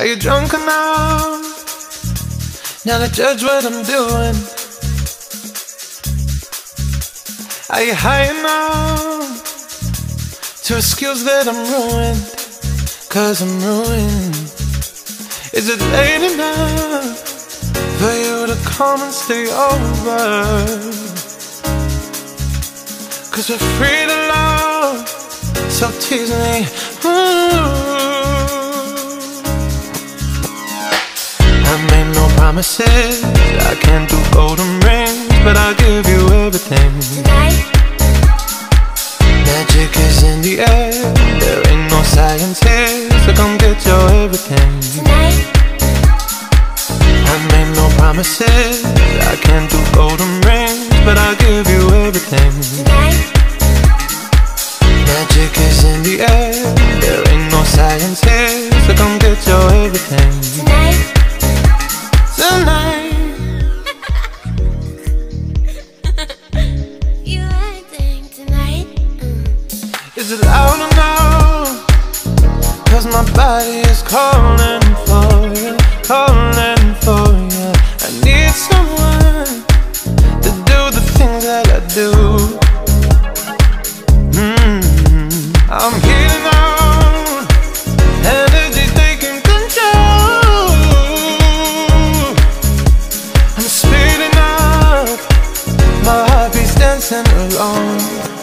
Are you drunk enough now to judge what I'm doing? Are you high enough to excuse that I'm ruined? Cause I'm ruined. Is it late enough for you to come and stay over? Cause we're free to love, so tease me. Ooh. Promises, I can't do golden rings, but I'll give you everything. Tonight, Magic is in the air, there ain't no science here, so come get your everything. tonight, I made no promises, I can't do golden rings, but I'll give you everything. tonight, Magic is in the air, there ain't no science here, so come get your everything. tonight. Is it loud or? Cause my body is calling for you, calling for you. I need someone to do the things that I do. Mm -hmm. I'm heating taking control. I'm speeding up, my heart beats dancing alone.